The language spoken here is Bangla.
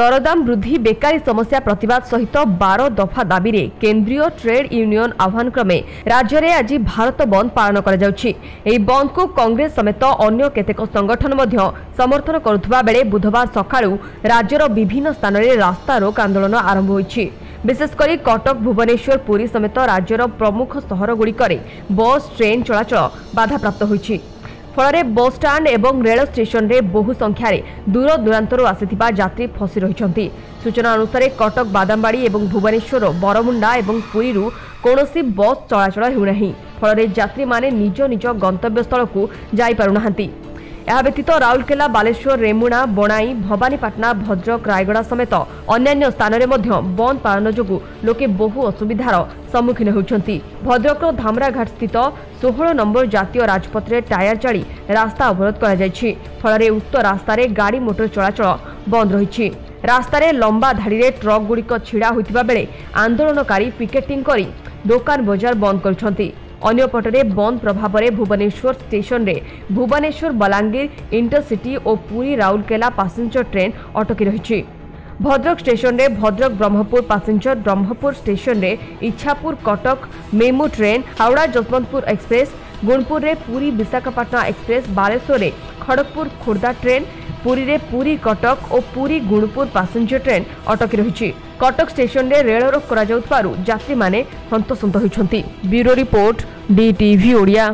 দরদাম বৃদ্ধি বেকারি সমস্যা প্রতিবাদ সহিত বার দফা দাবিরে কেন্দ্রীয় ট্রেড ইউনিয়ন আহ্বান ক্রমে রাজ্যের আজ ভারত বন্দ পালন করা যাচ্ছে এই বন্দু কংগ্রেস সমেত অন্য কেতক সংগঠন মধ্যে সমর্থন করুবাবে বুধবার সকাল রাজ্যের বিভিন্ন স্থানের রাস্তারোক আন্দোলন আরম্ভ হয়েছে বিশেষ করে কটক ভুবনেশ্বর পুরী সমেত রাজ্যের প্রমুখ সহরগুড়ে বস ট্রেন চলাচল বাধাপ্রাপ্ত হয়েছে ফলে বসষ্টাণ্ড এবং রেল স্টেশনরে বহু সংখ্যায় দূর দূরান্তর আসি যাত্রী ফসি রয়েছেন সূচনা অনুসারে কটক বাদামবাড়ি এবং ভুবনেশ্বর বরমুন্ডা এবং পুরীরু কৌশি বস চলাচল হেউনা ফলে যাত্রী মানে নিজ নিজ গন্তব্যস্থলক যাইপার না ଏହା ବ୍ୟତୀତ ରାଉରକେଲା ବାଲେଶ୍ୱର ରେମୁଣା ବଣାଇ ଭବାନୀପାଟଣା ଭଦ୍ରକ ରାୟଗଡ଼ା ସମେତ ଅନ୍ୟାନ୍ୟ ସ୍ଥାନରେ ମଧ୍ୟ ବନ୍ଦ ପାଳନ ଯୋଗୁଁ ଲୋକେ ବହୁ ଅସୁବିଧାର ସମ୍ମୁଖୀନ ହେଉଛନ୍ତି ଭଦ୍ରକର ଧାମରାଘାଟସ୍ଥିତ ଷୋହଳ ନମ୍ବର ଜାତୀୟ ରାଜପଥରେ ଟାୟାର ଜାଳି ରାସ୍ତା ଅବରୋଧ କରାଯାଇଛି ଫଳରେ ଉକ୍ତ ରାସ୍ତାରେ ଗାଡ଼ି ମୋଟର ଚଳାଚଳ ବନ୍ଦ ରହିଛି ରାସ୍ତାରେ ଲମ୍ବା ଧାଡ଼ିରେ ଟ୍ରକ୍ଗୁଡ଼ିକ ଛିଡ଼ା ହୋଇଥିବା ବେଳେ ଆନ୍ଦୋଳନକାରୀ ପିକେଟିଂ କରି ଦୋକାନ ବଜାର ବନ୍ଦ କରିଛନ୍ତି ଅନ୍ୟପଟରେ ବନ୍ଦ ପ୍ରଭାବରେ ଭୁବନେଶ୍ୱର ଷ୍ଟେସନରେ ଭୁବନେଶ୍ୱର ବଲାଙ୍ଗୀର ଇଣ୍ଟରସିଟି ଓ ପୁରୀ ରାଉରକେଲା ପାସେଞ୍ଜର ଟ୍ରେନ୍ ଅଟକି ରହିଛି ଭଦ୍ରକ ଷ୍ଟେସନରେ ଭଦ୍ରକ ବ୍ରହ୍ମପୁର ପାସେଞ୍ଜର ବ୍ରହ୍ମପୁର ଷ୍ଟେସନରେ Ichhapur Cuttack MEMU train Howrah Yesvantpur express ଗୁଣପୁରରେ Puri Visakhapatnam express ବାଲେଶ୍ୱରରେ ଖଡ଼ଗପୁର ଖୋର୍ଦ୍ଧା ଟ୍ରେନ୍ পুরীরে পুরী কটক ও পুরী গুণপুর প্যাসেঞ্জর ট্রেন অটকি রয়েছে কটক স্টেশনে রেল রোক করা যাত্রী মানে হন্তসন্ত হয়েছেন ব্যুরো রিপোর্ট ডিটিভি ওড়িয়া